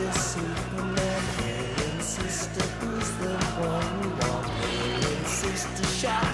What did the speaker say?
your Superman? Sister, who's the one long And sister? Shout